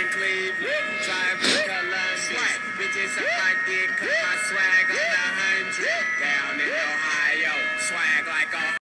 in to driving Bitches I did dick, cut my swag